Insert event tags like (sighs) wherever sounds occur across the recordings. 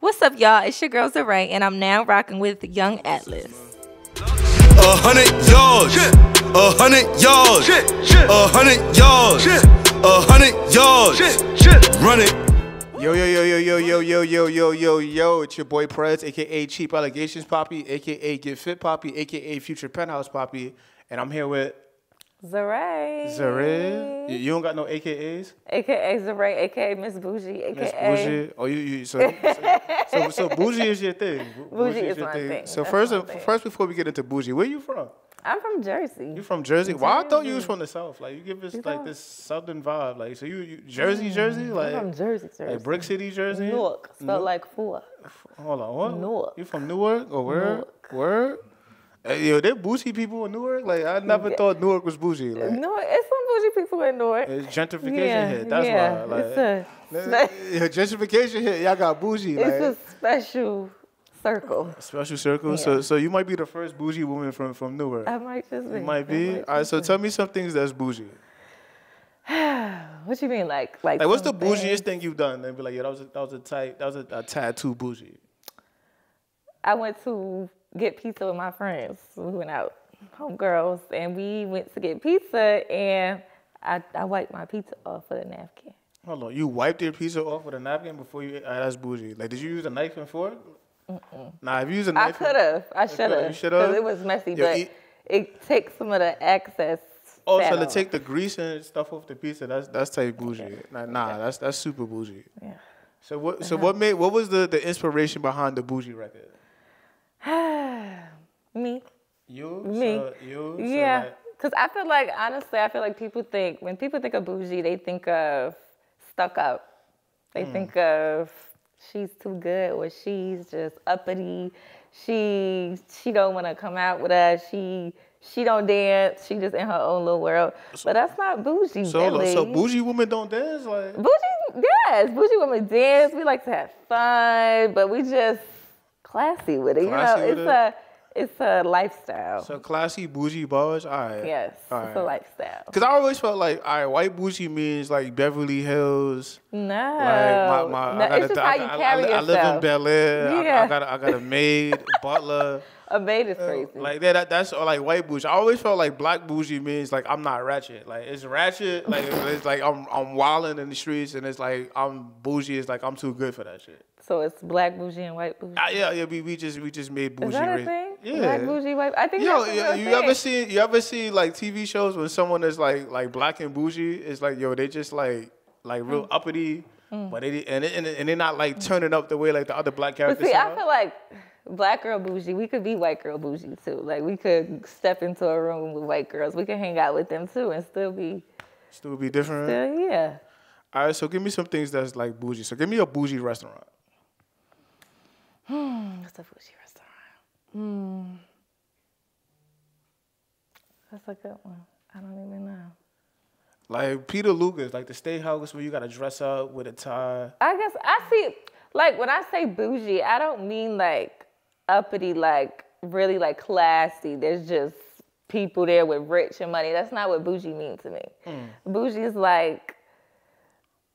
What's up, y'all? It's your girl Zaraye, and I'm now rocking with Young Atlas. A hundred yards, a hundred yards, a hundred yards, a hundred yards. Run it. Yo, yo, yo, yo, yo, yo, yo, yo, yo, yo, yo. It's your boy Prez, aka Cheap Allegations Poppy, aka Get Fit Poppy, aka Future Penthouse Poppy. And I'm here with Zaraye. Zared. You- You don't got no AKAs? AKA Zaraye, AKA Miss Bougie, AKA. Miss Bougie. Oh, you, you so, so, so, so bougie is your thing. Bu- (laughs) Bougie is your my thing. So That's first, thing. first before we get into bougie, where you from? I'm from Jersey. You from Jersey? Why I thought you was mm-hmm. from the South. Like you give us like this southern vibe. Like so you, you Jersey, mm-hmm. Jersey, like I'm from Jersey, Jersey. like Brick City, Jersey. Newark, spelled Newark? like four. Hold on, what? Newark. You from Newark or where? Newark. Where? Hey, yo, they bougie people in Newark. Like I never thought Newark was bougie. Like Newark, it's some bougie people in Newark. it's gentrification yeah, hit. That's yeah. why. Like it's a, (laughs) yeah, gentrification hit. Y'all got bougie. Like it's a special circle. special circle. So so you might be the first bougie woman from from Newark. I might just be. you might be. All right. So tell me some things that's bougie. (sighs) What you mean, like, like? Like what's the bougiest things? thing you've done? And be like, yeah, that was a, that was a tight, that was a, a tattoo bougie. I went to get pizza with my friends. We went out, homegirls, and we went to get pizza, and I, I wiped my pizza off with a napkin. Hold on, you wiped your pizza off with a napkin before you. Uh, that's bougie. Like, did you use a knife and fork? Nah, if you use a knife, I could have. I should coulda. You shoulda? it was messy, Yo, but eat- it takes some of the excess. Oh, so to take the grease and stuff off the pizza, that's that's type bougie. Nah, nah, that's that's super bougie. Yeah. So what? So what made? What was the the inspiration behind the bougie record? (sighs) Me. You, Me. So, you, so Yeah. like- Because I feel like, honestly, I feel like people think, when people think of bougie, they think of stuck up. They Hmm. think of she's too good or she's just uppity. She she don't want to come out with us. She she don't dance. She just in her own little world. but that's not bougie, so really. so bougie women don't dance like. Bougie, yes, bougie women dance. We like to have fun, but we just classy with it. Classy you know, it's it? a it's a lifestyle. So classy bougie bars, all right. yes, all it's a lifestyle. Cause I always felt like, all right, white bougie means like Beverly Hills. No, Like my, my, no I got it's just I, how you I- carry I, I live in Bel Air. I, I got a, I got a maid, butler. (laughs) (laughs) a maid is crazy. Like that, that that's like white bougie. I always felt like black bougie means like I'm not ratchet. Like it's ratchet. Like it's like I'm I'm wilding in the streets, and it's like I'm bougie. It's like I'm too good for that shit. so it's black bougie and white bougie. Ah, yeah, yeah. We, we just we just made bougie. is that a thing? Yeah. Black bougie, white. I think Yo, that's yo, you thing. ever seen you ever see like TV shows when someone is like like black and bougie? It's like yo, they just like like real Mm. uppity, but they and, and and they're not like turning up the way like the other black characters. But see, I feel like black girl bougie. We could be white girl bougie too. Like we could step into a room with white girls. We could hang out with them too and still be. still be different. Still, yeah. All right, so give me some things that's like bougie. So give me a bougie restaurant. What's a bougie restaurant? Hmm. That's a good one. I don't even know. Like Peter Luger's, like the steakhouse where you gotta dress up with a tie. I guess I see, like when I say bougie, I don't mean like uppity, like really like classy. There's just people there with rich and money. That's not what bougie means to me. Bougie is like,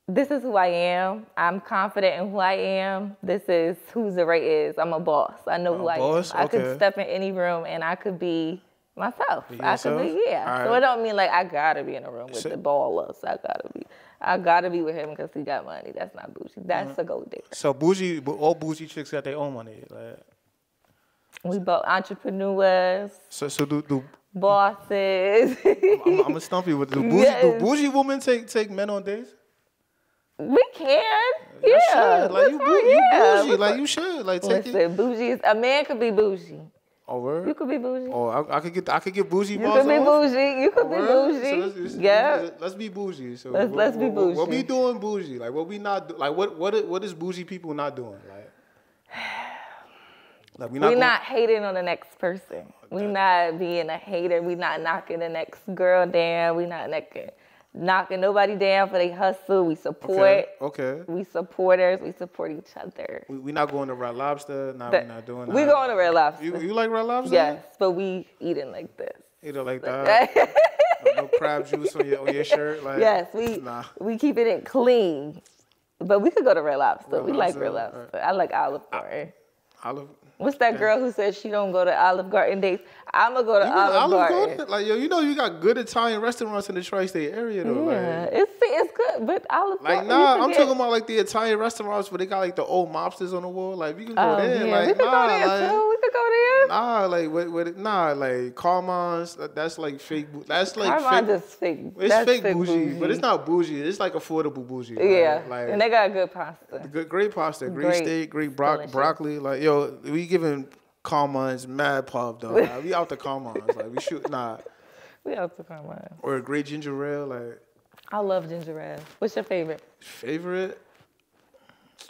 this is who I am. I'm confident in who I am. This is who Zaraye is. I'm a boss. I know who I boss? am. I could step in any room and I could be myself. I could be, yeah. So it don't mean like I gotta be in a room with So- the ballers. I gotta be. I gotta be with him because he got money. That's not bougie. That's Mm-hmm. a gold digger. So bougie, all bougie chicks got their own money. Like, We both entrepreneurs, so so do do. bosses. I'm, I'm gonna stump you with do bougie. Do bougie women take take men on dates? we can. Yeah. should. Like you, what's bou- you bougie. Like you should. Like take it. Bougie is a man could be bougie. Oh, word? You could be bougie. Oh, I, I could get I could get bougie You could be off? bougie. You could Oh, be word? So bougie. let's, let's, yeah. let's, let's be bougie. So Let's- what- let's be what- What we bougie. doing bougie? Like what we not do, like what what what is bougie people not doing? Like, like we not We're not hating on the next person. We're not being a hater. We not knocking the next girl down. We not knocking, knocking nobody down for they hustle. We support. Okay. Okay. We supporters. We support each other. We, we not going to Red Lobster. Nah, The- we not doing that. we going to Red Lobster. You, you like Red Lobster? yes, but we eating like this. You know, like that. no, no crab juice on your on your shirt. (laughs) Like yes, we Nah. we keeping it clean. But we could go to Red Lobster. we Red like Lobster, Red Lobster. Uh, I like Olive Garden. Olive. What's that girl who says she don't go to Olive Garden dates? I'ma go to Olive, Olive Garden. Garden? Like yo, you know you got good Italian restaurants in the tri-state area though. Yeah, Like, it's it's good, but Olive like Garden. nah, I'm talking about like the Italian restaurants where they got like the old mobsters on the wall. Like you can go Oh, there. yeah, Like we could nah, go there like, too. We could go there. Nah, like what, what, nah, like Carmine's. That's like fake. That's like Armand fake. is fake. It's That's fake bougie, but it's not bougie. It's like affordable bougie. like- Yeah, like, and they got good pasta. good, great pasta, great, Great. steak, great bro- broccoli. Like yo, we giving Carmine's mad pub though. Like, we out the Carmine's. Like we shoot nah, We out the on. or a great ginger ale. Like I love ginger ale. What's your favorite? favorite.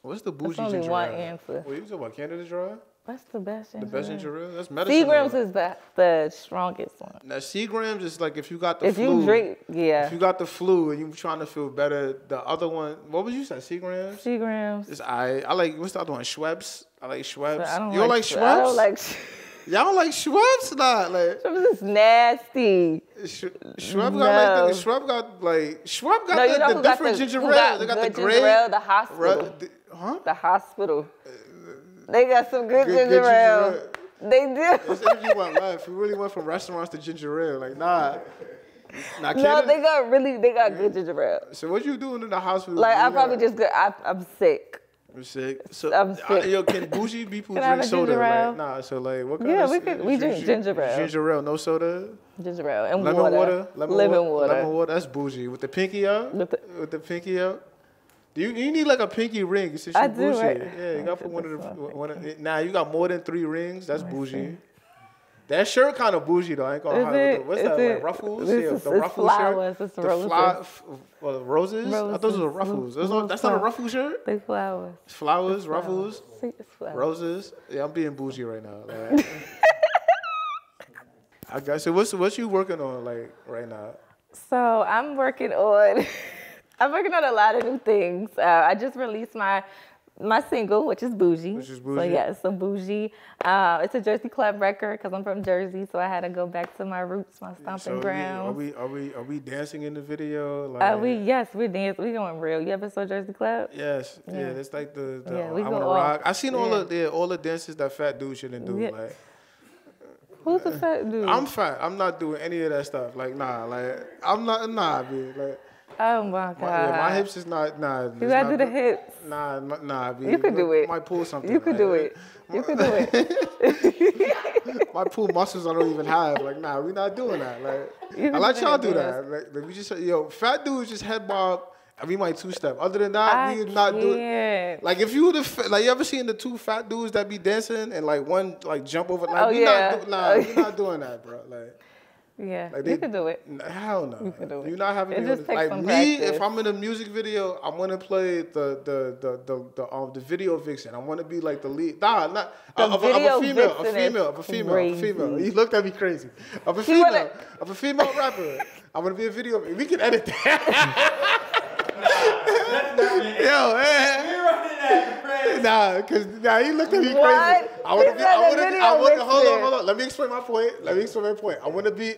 What's the bougie only ginger one ale? answer. What you talking about? Canada Dry? What's the best ginger The best ginger ale? That's medicine. Seagram's is the the strongest one. Now Seagrams is like if you got the If flu. If you drink, yeah, If you got the flu and you trying to feel better, the other one, what was you say? Seagrams? Seagram's. It's I. I like what's the other one? Schweppes. I like Schweppes. I don't you don't like Schwe- Schweppes? I don't like. (laughs) Y'all don't like Schweppes? Nah, like Schweppes is nasty. Sh- Schweppes got like No. the Schweppes got like Schweppes got No, the, the who got different the ginger ale. They got the ginger gray. ale? The hospital. Re- the- huh? The hospital. They got some good, Good- good ginger ginger ale. They do. This interview went left. We really went from restaurants to ginger ale. Like nah, nah. No, they got really, they got good ginger ale. so what you doing in the hospital? Like I probably just got. I, I'm sick. I'm sick. So I'm uh, sick. yo, can bougie people Can drink soda? Like, nah. So like, what kind Yeah, of we could- we drink ginger ale. Ginger ale, no soda. Ginger ale and Lemon water. water. Lemon Lemon wa- water. Lemon water. That's bougie. With the pinky out. With the- with the pinky out. Do you, you need like a pinky ring since I you do, bougie? right? Yeah, you I got put one of the. one. Of, nah, you got more than three rings. That's bougie. That shirt kind of bougie though. I ain't gonna hide. it? What's that? it? Like ruffles? This yeah, is- the it's ruffle flowers, shirt. it's the roses. f- uh, roses? I thought those were ruffles. That's, Little not, that's not a ruffle shirt. They flowers. It's flowers, ruffles, See, flowers. roses. Yeah, I'm being bougie right now. Like, (laughs) I got so. What's what you working on like right now? So I'm working on. (laughs) I'm working on a lot of new things. Uh, I just released my my single, which is Bougie. Which is Bougie. So yeah, it's a Bougie. Uh, it's a Jersey Club record because I'm from Jersey, so I had to go back to my roots, my stomping So we- are we are we are we dancing in the video? Like, Uh, we yes, we dance. We going real. You ever saw Jersey Club? Yes, yeah, Yeah. it's like the, the Yeah, we I wanna all- rock. I seen all yeah. of the all the dances that fat dude shouldn't do. Yeah. Like Who's the fat dude? I'm fat. I'm not doing any of that stuff. Like nah, like I'm not nah, B. Like oh my god. my, yeah, my hips is not nah. You gotta not do the hips. Nah, nah, nah, B. You could do it. Might pull something. You could like, do it. You could do it. (laughs) My pull muscles I don't even have. Like nah, we not doing that. Like You I let y'all do that. Like, like we just yo fat dudes just head bob. And we might two step. Other than that, I we not doing. can't. Like if you the like you ever seen the two fat dudes that be dancing and like one like jump over like Oh, we yeah. not do, nah Oh, we not doing that bro like, Yeah, like you could do it. hell no you could do it. you're not having It me just takes like some me practice. if I'm in a music video I want to play the the the the the, um, the video vixen I want to be like the lead nah not The of, a- of a female a vixen is female of a female of a female he looked at me crazy of a She female wanna- of a female rapper I want to be a video we can edit that (laughs) yo eh. Nah, cause nah, he looked at me crazy. What? I want to He be. I the want to. I want to. Hold on, vixen. hold on. Let me explain my point. Let me explain my point. I want to be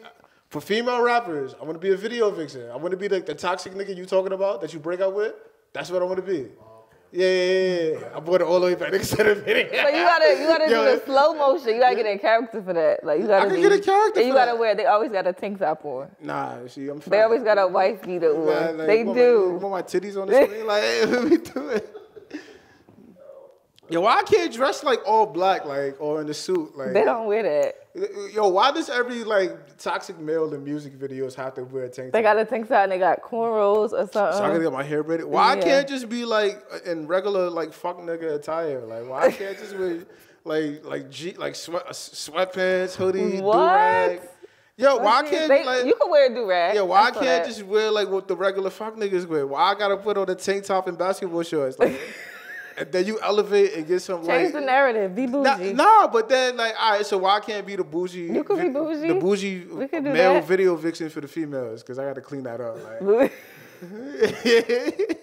for female rappers. I want to be a video vixen. I want to be like the toxic nigga you talking about that you break up with. That's what I want to be. Oh, yeah, yeah, yeah, yeah. I brought it all the way back (laughs) to the video. So you gotta you gotta (laughs) Yo, do the slow motion. You gotta get in character for that. Like you gotta I can be, get a character And you gotta that. wear. They always got a tank top on. Nah, see, I'm. They always got a wife beater on. Nah, like, they you want My, you do. want my titties on the screen? Like, (laughs) hey, me do doing? Yo, why I can't dress like all black, like, or in a suit? Like, They don't wear that. Yo, why does every like toxic male in music videos have to wear a tank top? They got a tank top and they got cornrows or so I gotta get my hair braided. Why I Yeah. can't just be like in regular like fuck nigga attire? Like why I (laughs) can't just wear like like G like sweat uh, sweatpants, hoodie, What? Yo, why can't They- like you can wear a do rag. yeah, why I can't just wear like what the regular fuck niggas wear? Why I gotta put on a tank top and basketball shorts? Like, (laughs) then you elevate and get some change like the narrative? Be Nah, bougie. nah, but then like, all right, so why can't be the bougie? You could be bougie. The bougie male that. video vixen for the females, because I got to clean that up. Like, (laughs)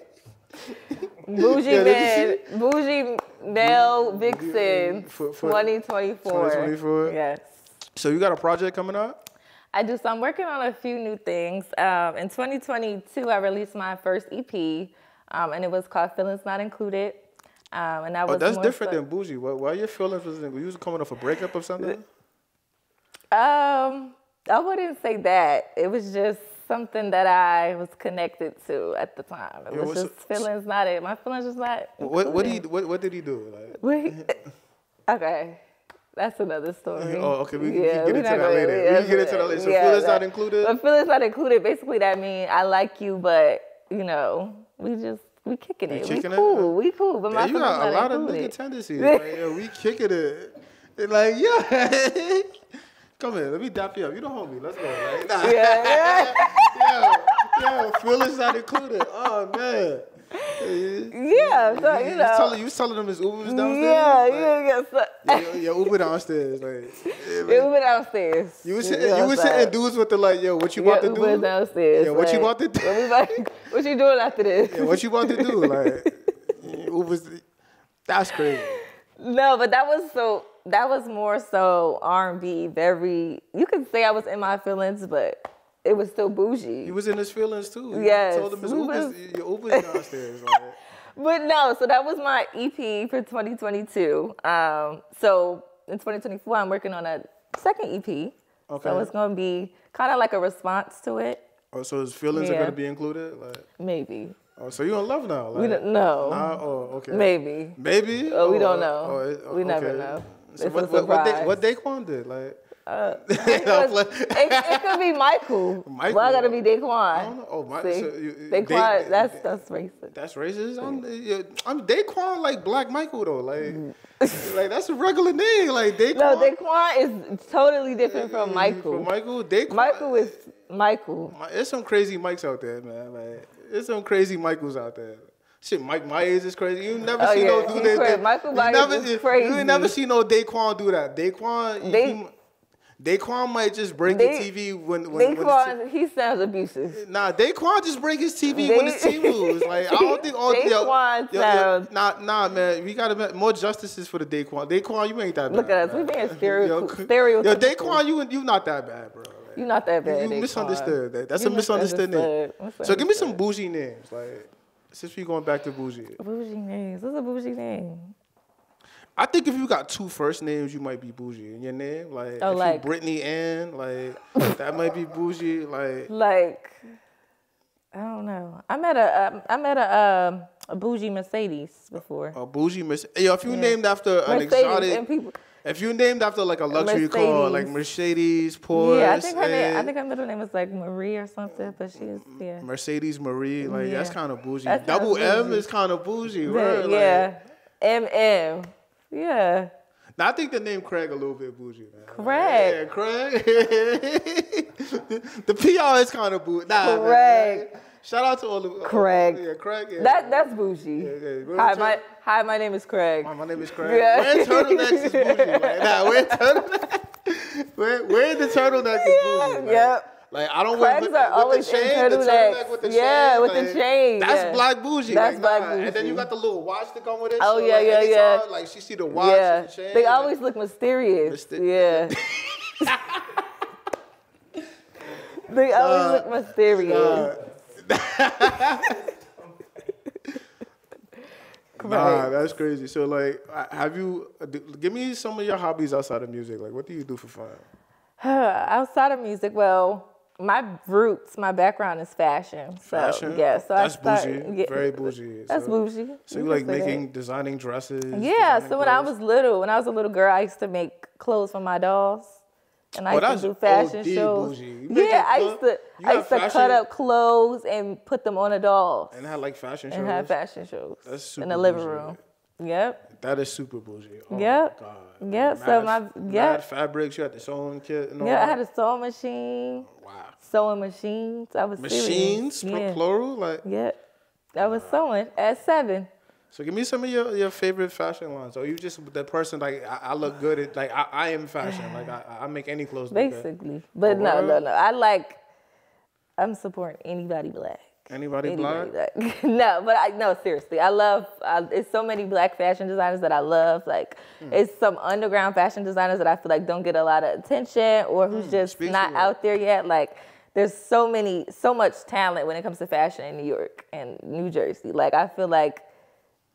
bougie Yeah, man, bougie male vixen, For- for- 2024. 2024? Yes. so you got a project coming up? I do. So I'm working on a few new things. Um, in 2022, I released my first EP. um, and it was called Feelings Not Included. Um, and that Oh, was that's different so- than bougie. Why, why your feelings was you was coming off a breakup or something? Um, I wouldn't say that. It was just something that I was connected to at the time. It Yeah, was what's- just feelings not it. My feelings just not. What what he what, what did he do? Like, (laughs) Wait. okay. That's another story. (laughs) Oh, okay, we can Yeah, get into that gonna- later. We yeah, can get into that later. So yeah, feelings not included? But feelings not included. Basically, that means I like you, but you know, we just we kicking it. kicking we it? cool. We cool. But yeah, my you got a lot of nigga tendencies. (laughs) like, yeah, we kicking it. And like, yeah. (laughs) Come here, let me dap you up. You the homie. Let's go. Like, (laughs) nah. Yeah, yeah, yeah, feelings not included. Oh man. Yeah. So you was know. telling, you was telling them his Uber was downstairs? Yeah, Like, yeah, yeah. So, yeah, your, your Uber downstairs. Like, yeah, it downstairs. You was Yeah, hitting, you was hitting dudes with the like, yo, what you Yeah, about to Uber do? downstairs. Yeah, what you about to do? What, about, (laughs) what you doing after this? Yeah, what you about to do? (laughs) Like, Uber's, that's crazy. No, but that was so. That was more so R and B. Very. You could say I was in my feelings, but it was still bougie. He was in his feelings too. Yes, told him his Uber's, your Uber's downstairs. Like, (laughs) But no, so that was my EP for 2022. Um, so in 2024, I'm working on a second EP. Okay. So it's gonna be kind of like a response to it, oh, so his feelings are gonna be included. Like, maybe. oh, so you're in love now? Like, We don't know. Nah, oh, okay. Maybe. Maybe. Oh, we don't oh, know. oh, it- We never know. So It's what, a what, what, surprise. Da- what Daquan did? Like, (laughs) It, was- it, it could be Michael. (laughs) Michael. Well, I gotta be Daquan. I don't know. Oh, my. See? So you, Daquan, Da- that's that's racist. That's racist. I'm, I'm Daquan like Black Michael though. Like, mm. (laughs) like that's a regular name. Like Daquan. No, Daquan is totally different from Michael. From Michael. Daquan. Michael is Michael. There's some crazy Mikes out there, man. Like, there's some crazy Michaels out there. Shit, Mike Myers is crazy. You never Oh, see yeah, no do he's that. Michael Myers never, is crazy. You never see no Daquan do that. Daquan, They- he, Daquan might just break They- the TV when when, when Daquan, he sounds abusive. Nah, Daquan just break his TV when his They- team lose. Like I don't (laughs) think all yo, Daquan yo, yo, sounds- Nah, nah, man. We gotta more justices for the Daquan. Daquan, you ain't that bad. Look at us, we being (laughs) Yo, stereo- stereotypical. Yo, Daquan, you you not that bad, bro. Like, You're not that bad. you Daquan. misunderstood that. That's You a misunderstood name. misunderstood. So give me some bougie names, like since we going back to bougie. bougie names. What's a bougie name? I think if you got two first names, you might be bougie in your name. Like Oh, if like- you Brittany Ann, like that might be bougie. Like (laughs) Like, I don't know. I met a um, I met a um, a bougie Mercedes before. a bougie Mercedes. Yo, if you named after an Mercedes exotic, if you named after like a luxury car, like Mercedes, Porsche, Yeah, I think her name. I think her middle name was like Marie or something, but she's yeah. Mercedes Marie, like that's kind of bougie. That Double M is kind of bougie, Yeah, right? Like, yeah. M M. Yeah. Now I think the name Craig a little bit bougie, man. Craig. Yeah, Craig. (laughs) the PR is kind of bougie. Nah, man. Craig. Shout out to all the Craig. Yeah, Craig. Yeah. That that's bougie. yeah. We're Hi, my hi, my name is Craig. My, my name is Craig. Yeah. Wearing turtlenecks is bougie. Like, nah, wearing (laughs) turtleneck. (laughs) wearing, wearing the turtleneck is bougie. Like, Yep. Like I don't wear Craigs with, with the chain, the turtleneck with the Yeah, chain. with the chain, That's yeah. black bougie. That's like, black nah. And then you got the little watch that come with it. Oh, so, yeah, like, yeah, yeah. anytime, Like she see the watch yeah. and the chain. They always look mysterious. Myster- yeah. (laughs) they always look mysterious. Nah, (laughs) that's crazy. So like, uh, have you? uh, Give me some of your hobbies outside of music. Like, what do you do for fun? (sighs) Outside of music, well, my roots, my background is fashion. So Fashion. yeah, so that's I started, bougie. yeah, Very bougie. (laughs) That's so, bougie. So you like say that. making, designing dresses? Yeah, designing so when I was little, when I was a little girl, I used to make clothes for my dolls. And I Oh, used to do fashion OD shows. Yeah, I used to I used to fashion- cut up clothes and put them on the dolls and had like fashion shows. and had fashion shows That's super in the living room. Yep. That is super bougie. Oh Yep. My God. Yep, so my- mad, yep. Mad fabrics. You had the sewing kit. And all Yeah, I had a sewing machine, oh, Wow. sewing machines. I was Machines. Yeah. plural. Like, Yep. I was sewing at seven. so give me some of your, your favorite fashion lines. Or you just the person like I, I look good at like I, I am fashion. Like I, I make any clothes. Basically. But Oh, no, no, no. I like I'm supporting anybody black. Anybody, black? Anybody black. (laughs) no, but I no seriously. I love. I, it's so many black fashion designers that I love. Like Hmm. it's some underground fashion designers that I feel like don't get a lot of attention or who's just Hmm, speak not out there yet. Like there's so many, so much talent when it comes to fashion in New York and New Jersey. Like I feel like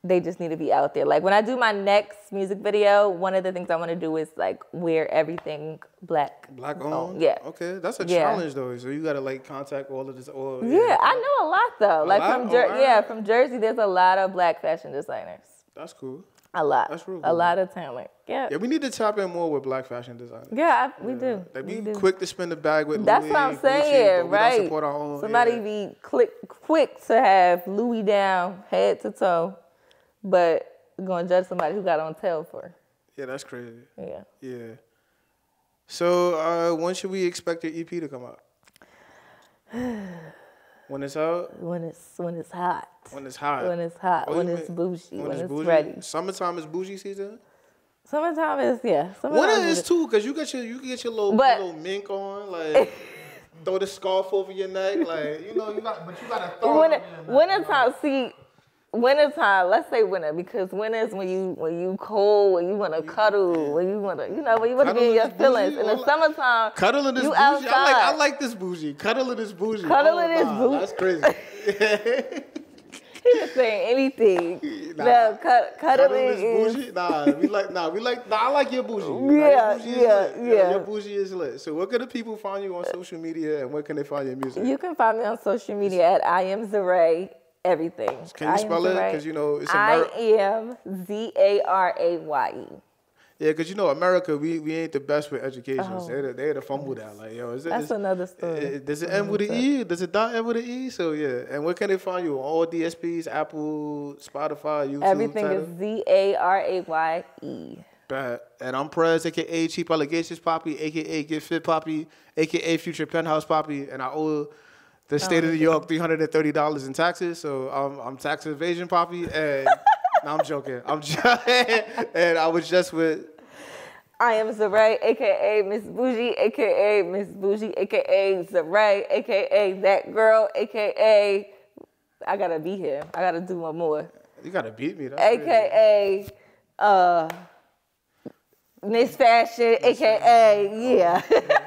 they just need to be out there. Like when I do my next music video, one of the things I want to do is like wear everything black. Black oh, on? owned. Yeah. Okay, that's a Yeah. challenge though. So you gotta like contact all of this. All, Yeah, I know a lot though. like lot? from Oh, Jer- alright. yeah, from Jersey, there's a lot of black fashion designers. That's cool. A lot. That's real Cool. A lot of talent. Yeah. Yeah, we need to tap in more with black fashion designers. Yeah, I, we do. Like we be do. quick to spend the bag with. That's Louis, what I'm Gucci, saying, we right? Support our own. Somebody yeah. be click, quick to have Louis down head to toe, but gonna judge somebody who got on tail for. Yeah, that's crazy. Yeah. Yeah. So uh, when should we expect your EP to come out? (sighs) when it's out. When it's when it's hot. When it's hot. When it's hot. Oh, when it's mean- bougie. When, it's, bougie? ready. Summertime is bougie season. Summertime is yeah. Summertime Winter is is too, cause you got your you can get your little, But- little mink on, like (laughs) throw the scarf over your neck, like you know you got, but you gotta throw. winter, it over your neck. wintertime, see, wintertime, let's say winter, because winter is when you when you cold, when you wanna cuddle, when you wanna, you know, when you wanna be in your feelings. In the or- summertime, Cuddling is bougie. I like I like this bougie. Cuddling is bougie. Cuddling oh, is nah, bougie. That's crazy. (laughs) he was saying anything. (laughs) Nah. No, cut, Cuddling cuddling is is, bougie. Nah, we like nah, we like nah. I like your bougie. Nah, your Yeah, bougie is yeah, yeah. Your bougie is lit. So where can the people find you on uh, social media, and where can they find your music? You can find me on social media at I am Zaraye. Everything. Can you spell it? Because you know, it's I am Z A R A Y E. Yeah, cause you know America, we, we ain't the best with education. Oh. They the, they the fumble that. Like yo, is it, That's is, another story. does it end with an E? Does it not end with an E? So yeah. And where can they find you? All DSPs, Apple, Spotify, YouTube. Everything Tidal? is Z A R A Y E. Bad. And I'm Prez, aka Cheap Allegations Poppy, aka Get Fit Poppy, aka Future Penthouse Poppy, and I owe the state of New York three hundred and thirty dollars in taxes. So I'm I'm tax evasion Poppy, and (laughs) no, I'm joking. I'm joking. (laughs) and I was just with I am Zaraye, aka Miss Bougie, aka Miss Bougie, aka Zaraye, aka that girl, aka I gotta be here. I gotta do one more. you gotta beat me. That's crazy. AKA uh Miss Fashion, aka yeah.